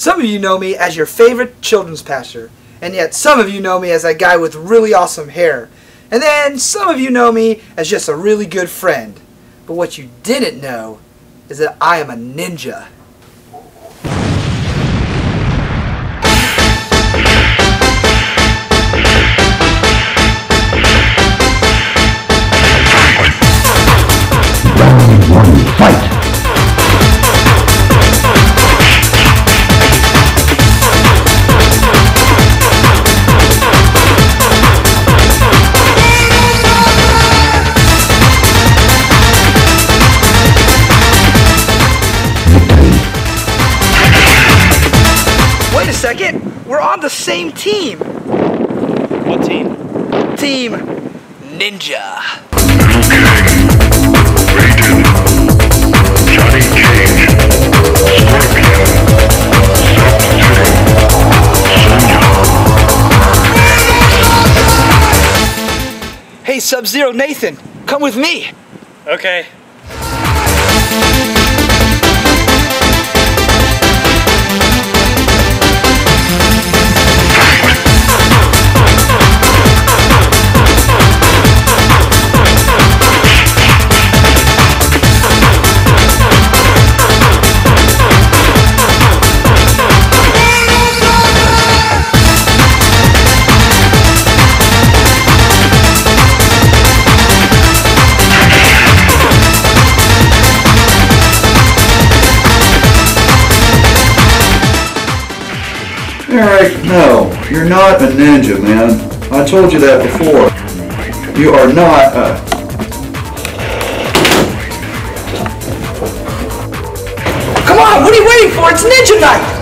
Some of you know me as your favorite children's pastor, and yet some of you know me as that guy with really awesome hair. And then some of you know me as just a really good friend. But what you didn't know is that I am a ninja. We're on the same team. What team? Team Ninja. Raiden, Johnny Cage, Scorpion, Sub-Zero, Sonya. Hey, Sub-Zero Nathan, come with me. Okay. Eric, no, you're not a ninja, man. I told you that before. You are not a. Come on, what are you waiting for? It's Ninja Night.